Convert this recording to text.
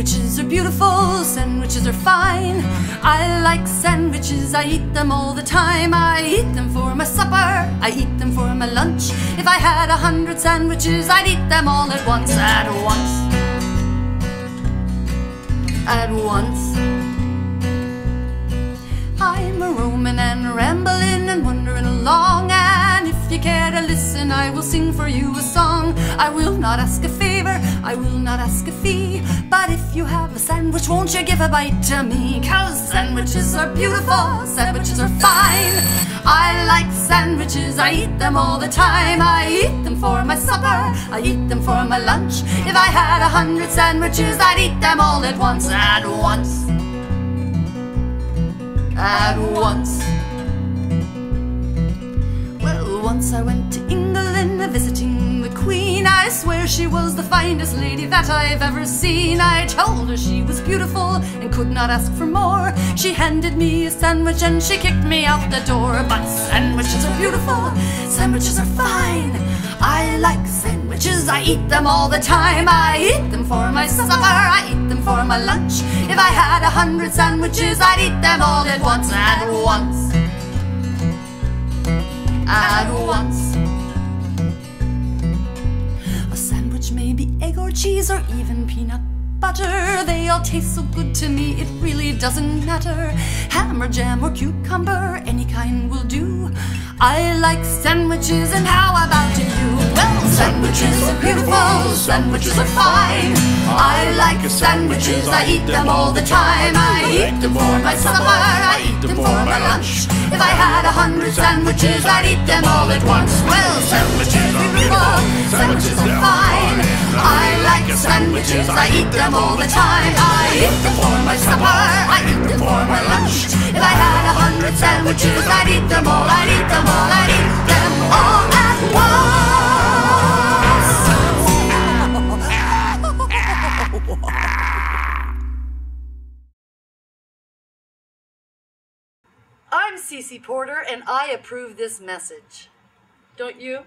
Sandwiches are beautiful, sandwiches are fine. I like sandwiches, I eat them all the time. I eat them for my supper, I eat them for my lunch. If I had a hundred sandwiches, I'd eat them all at once, at once. At once. Listen, I will sing for you a song. I will not ask a favor, I will not ask a fee. But if you have a sandwich, won't you give a bite to me? Cause sandwiches are beautiful, sandwiches are fine. I like sandwiches, I eat them all the time. I eat them for my supper, I eat them for my lunch. If I had a hundred sandwiches, I'd eat them all at once, at once at once. Once I went to England visiting the Queen. I swear she was the finest lady that I've ever seen. I told her she was beautiful and could not ask for more. She handed me a sandwich and she kicked me out the door. But sandwiches are beautiful, sandwiches are fine. I like sandwiches, I eat them all the time. I eat them for my supper, I eat them for my lunch. If I had a hundred sandwiches, I'd eat them all at once, at once. At once. A sandwich may be egg or cheese or even peanut butter. They all taste so good to me, it really doesn't matter. Ham or jam or cucumber, any kind will do. I like sandwiches, and how about you? Well, sandwiches are beautiful, sandwiches are fine. I like sandwiches, I eat them all the time. I eat them for my supper, I eat them for my lunch. Sandwiches, I'd eat them all at once. Well, sandwiches are beautiful, sandwiches are fine. I like sandwiches, I eat them all the time. I eat them for my supper, I eat them for my lunch. If I had a hundred sandwiches, I'd eat them all, I'd eat them all, I'd I'm Cici Porter, and I approve this message. Don't you?